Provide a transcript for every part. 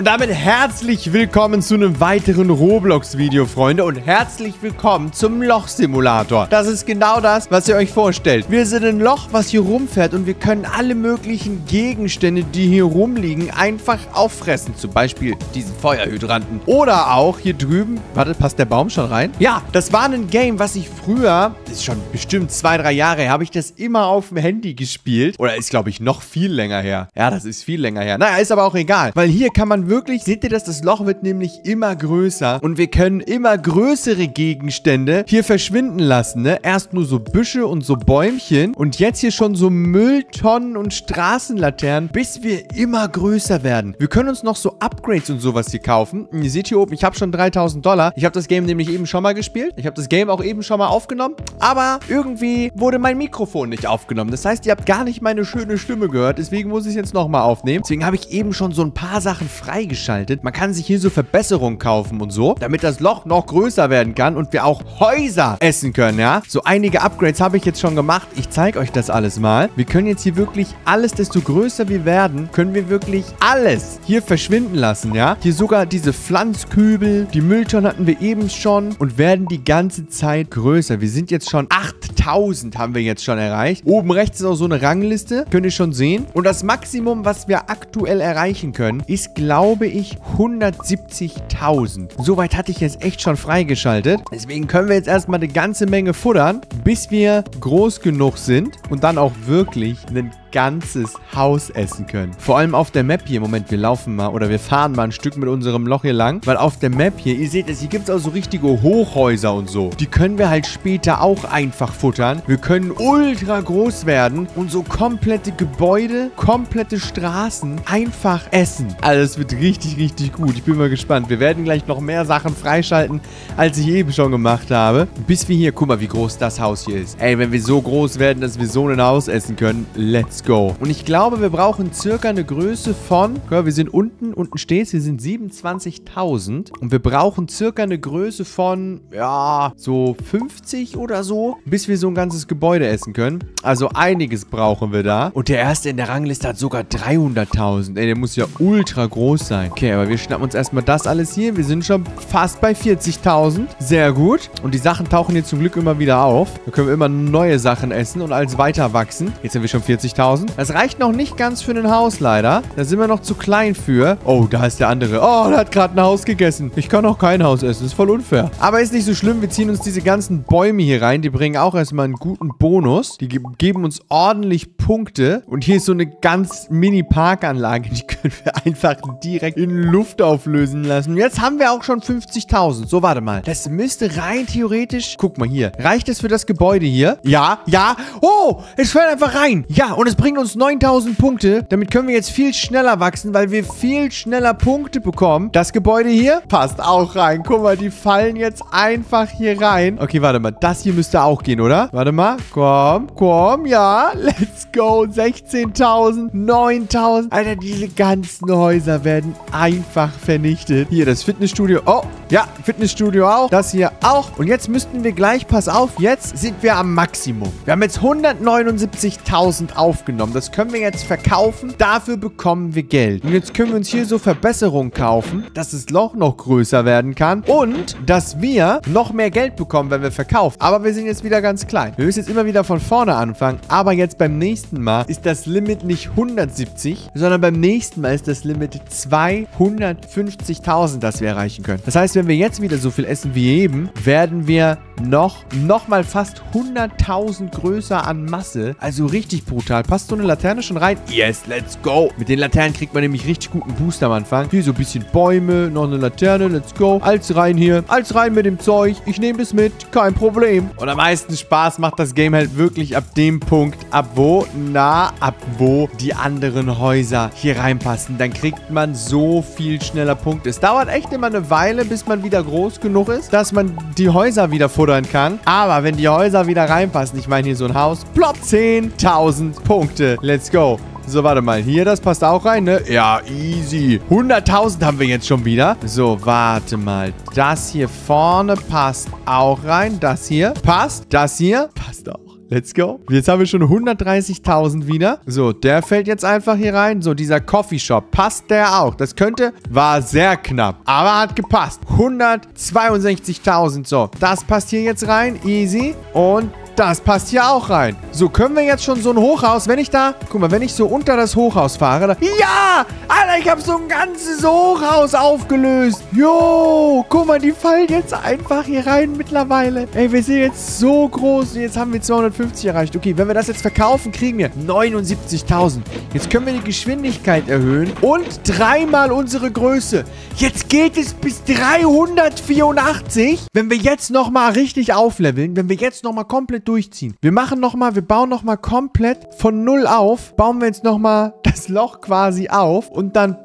Und damit herzlich willkommen zu einem weiteren Roblox-Video, Freunde. Und herzlich willkommen zum Loch-Simulator. Das ist genau das, was ihr euch vorstellt. Wir sind ein Loch, was hier rumfährt und wir können alle möglichen Gegenstände, die hier rumliegen, einfach auffressen. Zum Beispiel diesen Feuerhydranten. Oder auch hier drüben... Warte, passt der Baum schon rein? Ja, das war ein Game, was ich früher... Das ist schon bestimmt zwei, drei Jahre her, habe ich das immer auf dem Handy gespielt. Oder ist, glaube ich, noch viel länger her. Ja, das ist viel länger her. Naja, ist aber auch egal. Weil hier kann man wirklich, seht ihr das, das Loch wird nämlich immer größer und wir können immer größere Gegenstände hier verschwinden lassen, ne? Erst nur so Büsche und so Bäumchen und jetzt hier schon so Mülltonnen und Straßenlaternen, bis wir immer größer werden. Wir können uns noch so Upgrades und sowas hier kaufen. Und ihr seht hier oben, ich habe schon 3000 Dollar. Ich habe das Game nämlich eben schon mal gespielt. Ich habe das Game auch eben schon mal aufgenommen, aber irgendwie wurde mein Mikrofon nicht aufgenommen. Das heißt, ihr habt gar nicht meine schöne Stimme gehört, deswegen muss ich es jetzt nochmal aufnehmen. Deswegen habe ich eben schon so ein paar Sachen frei freigeschaltet. Man kann sich hier so Verbesserungen kaufen und so, damit das Loch noch größer werden kann und wir auch Häuser essen können, ja? So einige Upgrades habe ich jetzt schon gemacht. Ich zeige euch das alles mal. Wir können jetzt hier wirklich alles, desto größer wir werden, können wir wirklich alles hier verschwinden lassen, ja? Hier sogar diese Pflanzkübel, die Mülltonnen hatten wir eben schon und werden die ganze Zeit größer. Wir sind jetzt schon 8000 haben wir jetzt schon erreicht. Oben rechts ist auch so eine Rangliste, könnt ihr schon sehen. Und das Maximum, was wir aktuell erreichen können, ist, glaube glaube ich, 170.000. Soweit hatte ich jetzt echt schon freigeschaltet. Deswegen können wir jetzt erstmal eine ganze Menge futtern, bis wir groß genug sind und dann auch wirklich einen ganzes Haus essen können. Vor allem auf der Map hier. Moment, wir laufen mal oder wir fahren mal ein Stück mit unserem Loch hier lang. Weil auf der Map hier, ihr seht es, hier gibt es auch so richtige Hochhäuser und so. Die können wir halt später auch einfach futtern. Wir können ultra groß werden und so komplette Gebäude, komplette Straßen einfach essen. Also es wird richtig, richtig gut. Ich bin mal gespannt. Wir werden gleich noch mehr Sachen freischalten, als ich eben schon gemacht habe. Bis wir hier, guck mal, wie groß das Haus hier ist. Ey, wenn wir so groß werden, dass wir so ein Haus essen können, let's go. Und ich glaube, wir brauchen circa eine Größe von, ja, wir sind unten, unten steht es, wir sind 27.000. Und wir brauchen circa eine Größe von, ja, so 50 oder so, bis wir so ein ganzes Gebäude essen können. Also einiges brauchen wir da. Und der erste in der Rangliste hat sogar 300.000. Ey, der muss ja ultra groß sein. Okay, aber wir schnappen uns erstmal das alles hier. Wir sind schon fast bei 40.000. Sehr gut. Und die Sachen tauchen hier zum Glück immer wieder auf. Da können wir immer neue Sachen essen und als weiter wachsen. Jetzt sind wir schon 40.000. 10.000. Das reicht noch nicht ganz für ein Haus leider. Da sind wir noch zu klein für. Oh, da ist der andere. Oh, der hat gerade ein Haus gegessen. Ich kann auch kein Haus essen. Ist voll unfair. Aber ist nicht so schlimm. Wir ziehen uns diese ganzen Bäume hier rein. Die bringen auch erstmal einen guten Bonus. Die ge geben uns ordentlich Punkte. Und hier ist so eine ganz Mini-Parkanlage. Die können wir einfach direkt in Luft auflösen lassen. Jetzt haben wir auch schon 50.000. So, warte mal. Das müsste rein theoretisch... Guck mal hier. Reicht es für das Gebäude hier? Ja, ja. Oh, es fällt einfach rein. Ja, und es bringt uns 9000 Punkte. Damit können wir jetzt viel schneller wachsen, weil wir viel schneller Punkte bekommen. Das Gebäude hier passt auch rein. Guck mal, die fallen jetzt einfach hier rein. Okay, warte mal. Das hier müsste auch gehen, oder? Warte mal. Komm, komm. Ja, let's go. 16.000, 9.000. Alter, diese ganzen Häuser werden einfach vernichtet. Hier, das Fitnessstudio. Oh, ja, Fitnessstudio auch. Das hier auch. Und jetzt müssten wir gleich, pass auf, jetzt sind wir am Maximum. Wir haben jetzt 179.000 aufgenommen aufgenommen. Das können wir jetzt verkaufen. Dafür bekommen wir Geld. Und jetzt können wir uns hier so Verbesserungen kaufen, dass das Loch noch größer werden kann und dass wir noch mehr Geld bekommen, wenn wir verkaufen. Aber wir sind jetzt wieder ganz klein. Wir müssen jetzt immer wieder von vorne anfangen. Aber jetzt beim nächsten Mal ist das Limit nicht 170, sondern beim nächsten Mal ist das Limit 250.000, das wir erreichen können. Das heißt, wenn wir jetzt wieder so viel essen wie eben, werden wir noch, noch mal fast 100.000 größer an Masse. Also richtig brutal. Passt so eine Laterne schon rein? Yes, let's go. Mit den Laternen kriegt man nämlich richtig guten Boost am Anfang. Hier so ein bisschen Bäume, noch eine Laterne, let's go. Als rein hier, als rein mit dem Zeug. Ich nehme das mit, kein Problem. Und am meisten Spaß macht das Game halt wirklich ab dem Punkt, ab wo, na, ab wo die anderen Häuser hier reinpassen. Dann kriegt man so viel schneller Punkte. Es dauert echt immer eine Weile, bis man wieder groß genug ist, dass man die Häuser wieder futtern kann. Aber wenn die Häuser wieder reinpassen, ich meine hier so ein Haus, plopp, 10.000 Punkte. Let's go. So, warte mal. Hier, das passt auch rein, ne? Ja, easy. 100.000 haben wir jetzt schon wieder. So, warte mal. Das hier vorne passt auch rein. Das hier passt. Das hier passt auch. Let's go. Jetzt haben wir schon 130.000 wieder. So, der fällt jetzt einfach hier rein. So, dieser Coffeeshop. Passt der auch? Das könnte... War sehr knapp. Aber hat gepasst. 162.000. So, das passt hier jetzt rein. Easy. Und das passt hier auch rein. So, können wir jetzt schon so ein Hochhaus, wenn ich da, guck mal, wenn ich so unter das Hochhaus fahre, da, ja, Alter, ich habe so ein ganzes Hochhaus aufgelöst. Jo, guck mal, die fallen jetzt einfach hier rein mittlerweile. Ey, wir sind jetzt so groß jetzt haben wir 250 erreicht. Okay, wenn wir das jetzt verkaufen, kriegen wir 79.000. Jetzt können wir die Geschwindigkeit erhöhen und dreimal unsere Größe. Jetzt geht es bis 384. Wenn wir jetzt nochmal richtig aufleveln, wenn wir jetzt nochmal komplett durchziehen. Wir machen nochmal, wir bauen nochmal komplett von null auf, bauen wir jetzt nochmal das Loch quasi auf und dann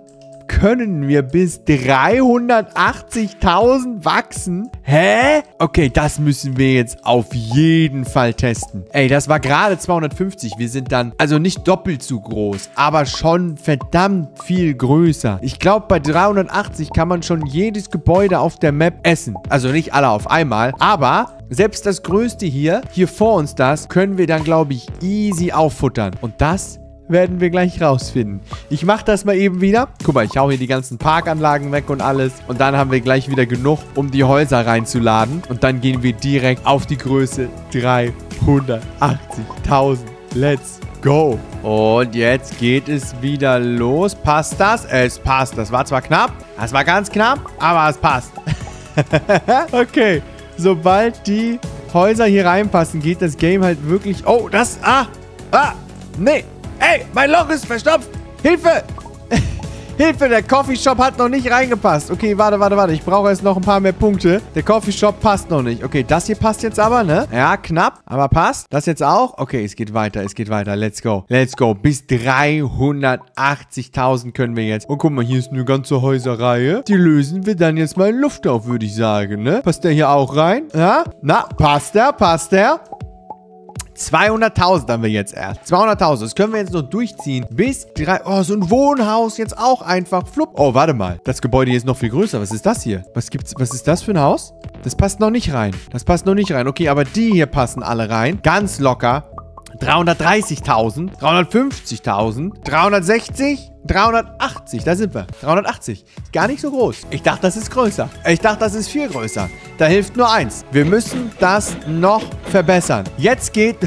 können wir bis 380.000 wachsen? Hä? Okay, das müssen wir jetzt auf jeden Fall testen. Ey, das war gerade 250. Wir sind dann, also nicht doppelt so groß, aber schon verdammt viel größer. Ich glaube, bei 380 kann man schon jedes Gebäude auf der Map essen. Also nicht alle auf einmal, aber selbst das größte hier, hier vor uns das, können wir dann, glaube ich, easy auffuttern. Und das werden wir gleich rausfinden. Ich mache das mal eben wieder. Guck mal, ich hau hier die ganzen Parkanlagen weg und alles. Und dann haben wir gleich wieder genug, um die Häuser reinzuladen. Und dann gehen wir direkt auf die Größe 380.000. Let's go. Und jetzt geht es wieder los. Passt das? Es passt. Das war zwar knapp. Das war ganz knapp, aber es passt. okay. Sobald die Häuser hier reinpassen, geht das Game halt wirklich... Oh, das... Ah! Ah! Nee! Ey, mein Loch ist verstopft. Hilfe! Hilfe, der Coffeeshop hat noch nicht reingepasst. Okay, warte, warte, warte. Ich brauche jetzt noch ein paar mehr Punkte. Der Coffeeshop passt noch nicht. Okay, das hier passt jetzt aber, ne? Ja, knapp, aber passt. Das jetzt auch? Okay, es geht weiter, es geht weiter. Let's go. Let's go. Bis 380.000 können wir jetzt. Und guck mal, hier ist eine ganze Häuserreihe. Die lösen wir dann jetzt mal in Luft auf, würde ich sagen, ne? Passt der hier auch rein? Ja? Na, passt der? Passt der? 200.000 haben wir jetzt erst. 200.000. Das können wir jetzt noch durchziehen. Bis drei... Oh, so ein Wohnhaus jetzt auch einfach. Flupp. Oh, warte mal. Das Gebäude hier ist noch viel größer. Was ist das hier? Was gibt's... Was ist das für ein Haus? Das passt noch nicht rein. Das passt noch nicht rein. Okay, aber die hier passen alle rein. Ganz locker. 330.000, 350.000, 360, 380, da sind wir. 380. Gar nicht so groß. Ich dachte, das ist größer. Ich dachte, das ist viel größer. Da hilft nur eins. Wir müssen das noch verbessern. Jetzt geht...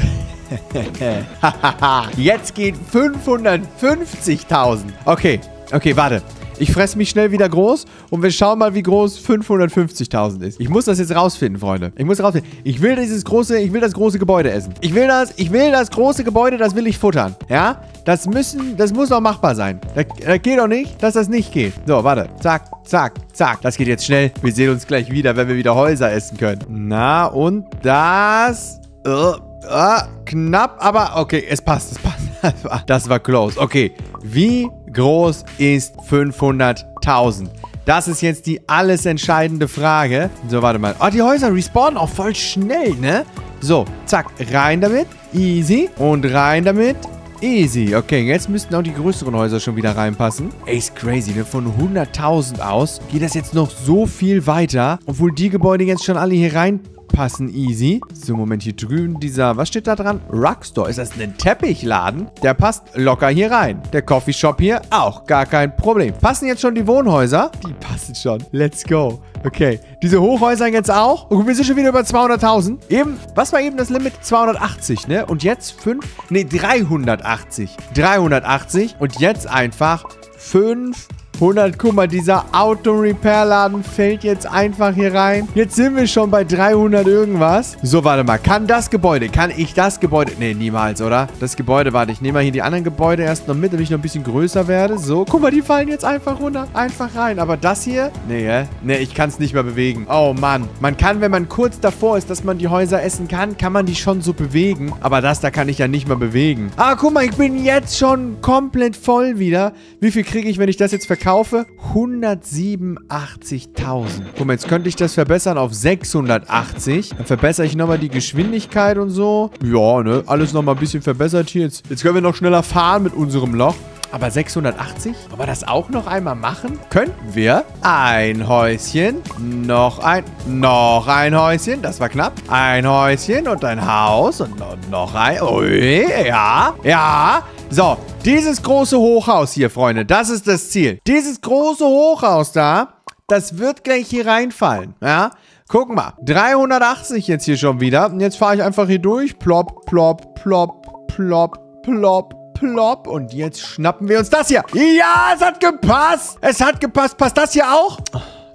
Jetzt geht 550.000. Okay, okay, warte. Ich fresse mich schnell wieder groß und wir schauen mal, wie groß 550.000 ist. Ich muss das jetzt rausfinden, Freunde. Ich muss rausfinden. Ich will dieses große, ich will das große Gebäude essen. Ich will das, ich will das große Gebäude, das will ich futtern. Ja? Das müssen, das muss auch machbar sein. Das, das geht doch nicht, dass das nicht geht. So, warte. Zack, zack, zack. Das geht jetzt schnell. Wir sehen uns gleich wieder, wenn wir wieder Häuser essen können. Na, und das... Uh, uh, knapp, aber okay, es passt, es passt. Das war close. Okay, wie groß ist 500.000? Das ist jetzt die alles entscheidende Frage. So, warte mal. Oh, die Häuser respawnen auch voll schnell, ne? So, zack, rein damit. Easy. Und rein damit. Easy. Okay, jetzt müssten auch die größeren Häuser schon wieder reinpassen. Ey, ist crazy, ne? Von 100.000 aus geht das jetzt noch so viel weiter. Obwohl die Gebäude jetzt schon alle hier rein passen easy. So, Moment, hier drüben dieser, was steht da dran? Rockstore. Ist das ein Teppichladen? Der passt locker hier rein. Der Coffeeshop hier auch, gar kein Problem. Passen jetzt schon die Wohnhäuser? Die passen schon. Let's go. Okay, diese Hochhäuser jetzt auch. Und wir sind schon wieder über 200.000. Eben, was war eben das Limit? 280, ne? Und jetzt 5, ne, 380. 380 und jetzt einfach 5 100. Guck mal, dieser Auto-Repair-Laden fällt jetzt einfach hier rein. Jetzt sind wir schon bei 300 irgendwas. So, warte mal. Kann das Gebäude, kann ich das Gebäude... Nee, niemals, oder? Das Gebäude, warte, ich nehme mal hier die anderen Gebäude erst noch mit, damit ich noch ein bisschen größer werde. So, guck mal, die fallen jetzt einfach runter. Einfach rein. Aber das hier... Nee, hä? Nee, ich kann es nicht mehr bewegen. Oh, Mann. Man kann, wenn man kurz davor ist, dass man die Häuser essen kann, kann man die schon so bewegen. Aber das da kann ich ja nicht mehr bewegen. Ah, guck mal, ich bin jetzt schon komplett voll wieder. Wie viel kriege ich, wenn ich das jetzt verkaufe? Kaufe 187.000. Guck mal, jetzt könnte ich das verbessern auf 680. Dann verbessere ich nochmal die Geschwindigkeit und so. Ja, ne? Alles nochmal ein bisschen verbessert hier. Jetzt, jetzt können wir noch schneller fahren mit unserem Loch. Aber 680? Wollen wir das auch noch einmal machen? Könnten wir. Ein Häuschen. Noch ein. Noch ein Häuschen. Das war knapp. Ein Häuschen und ein Haus. Und noch ein. Ui, ja. Ja. So, dieses große Hochhaus hier, Freunde, das ist das Ziel. Dieses große Hochhaus da, das wird gleich hier reinfallen, ja. Guck mal, 380 jetzt hier schon wieder. Und jetzt fahre ich einfach hier durch. Plop, plop, plop, plop, plop, plop. Und jetzt schnappen wir uns das hier. Ja, es hat gepasst. Es hat gepasst. Passt das hier auch?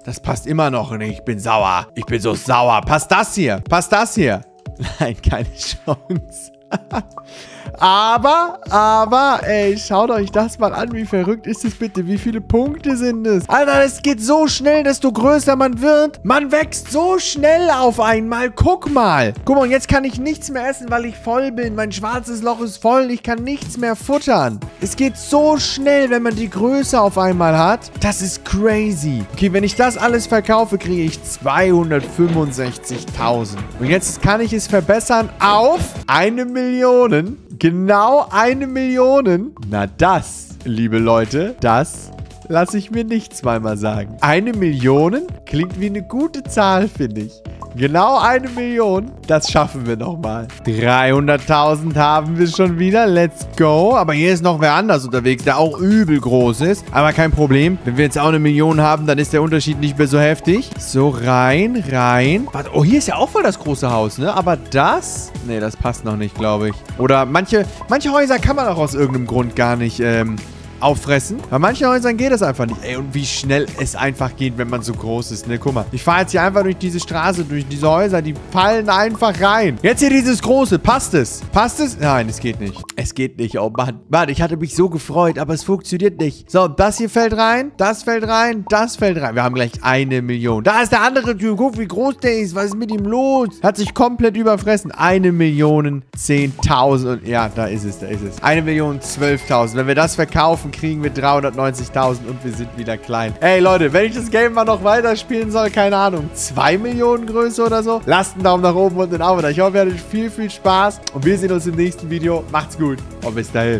Das passt immer noch nicht. Ich bin sauer. Ich bin so sauer. Passt das hier? Passt das hier? Nein, keine Chance. Aber, aber, ey, schaut euch das mal an. Wie verrückt ist es bitte? Wie viele Punkte sind es? Alter, es geht so schnell, desto größer man wird. Man wächst so schnell auf einmal. Guck mal. Guck mal, jetzt kann ich nichts mehr essen, weil ich voll bin. Mein schwarzes Loch ist voll. Ich kann nichts mehr futtern. Es geht so schnell, wenn man die Größe auf einmal hat. Das ist crazy. Okay, wenn ich das alles verkaufe, kriege ich 265.000. Und jetzt kann ich es verbessern auf eine Million. Genau eine Million. Na das, liebe Leute, das lasse ich mir nicht zweimal sagen. Eine Million klingt wie eine gute Zahl, finde ich. Genau eine Million. Das schaffen wir nochmal. 300.000 haben wir schon wieder. Let's go. Aber hier ist noch wer anders unterwegs, der auch übel groß ist. Aber kein Problem. Wenn wir jetzt auch eine Million haben, dann ist der Unterschied nicht mehr so heftig. So, rein, rein. Warte, oh, hier ist ja auch voll das große Haus, ne? Aber das... Nee, das passt noch nicht, glaube ich. Oder manche, manche Häuser kann man auch aus irgendeinem Grund gar nicht... Ähm, auffressen. Bei manchen Häusern geht das einfach nicht. Ey, und wie schnell es einfach geht, wenn man so groß ist, ne? Guck mal, ich fahre jetzt hier einfach durch diese Straße, durch diese Häuser, die fallen einfach rein. Jetzt hier dieses große, passt es? Passt es? Nein, es geht nicht. Es geht nicht, oh Mann. Warte, ich hatte mich so gefreut, aber es funktioniert nicht. So, das hier fällt rein, das fällt rein, das fällt rein. Wir haben gleich eine Million. Da ist der andere Typ, guck, wie groß der ist. Was ist mit ihm los? Hat sich komplett überfressen. Eine Million, zehntausend. Ja, da ist es, da ist es. Eine Million, zwölftausend. Wenn wir das verkaufen, kriegen wir 390.000 und wir sind wieder klein. Ey, Leute, wenn ich das Game mal noch weiterspielen soll, keine Ahnung, 2 Millionen Größe oder so, lasst einen Daumen nach oben und ein Abo da. Ich hoffe, ihr hattet viel, viel Spaß und wir sehen uns im nächsten Video. Macht's gut und bis dahin.